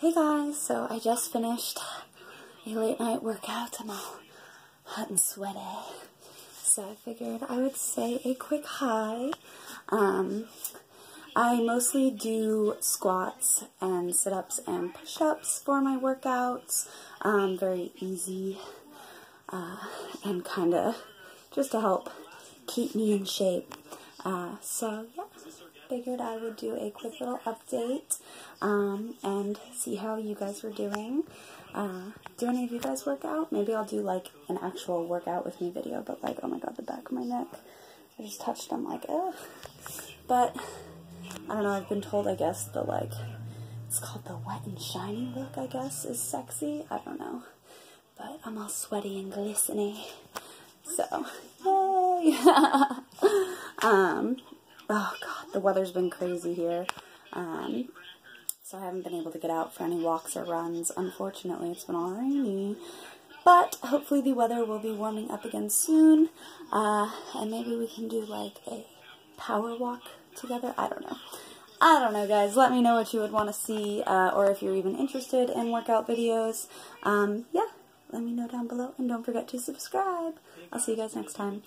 Hey guys, so I just finished a late night workout. I'm all hot and sweaty. So I figured I would say a quick hi. Um, I mostly do squats and sit-ups and push-ups for my workouts. Um, very easy uh, and kind of just to help keep me in shape. Uh, so yeah, figured I would do a quick little update um, and see how you guys were doing. Uh, do any of you guys work out? Maybe I'll do like an actual workout with me video, but like, oh my god, the back of my neck. I just touched them like, ugh. But, I don't know, I've been told, I guess, the like, it's called the wet and shiny look, I guess, is sexy. I don't know. But I'm all sweaty and glistening. So, yay! um, oh god, the weather's been crazy here. Um, so I haven't been able to get out for any walks or runs. Unfortunately, it's been all rainy. But hopefully the weather will be warming up again soon. Uh, and maybe we can do like a power walk together. I don't know. I don't know, guys. Let me know what you would want to see, uh, or if you're even interested in workout videos. Um, yeah, let me know down below, and don't forget to subscribe. I'll see you guys next time.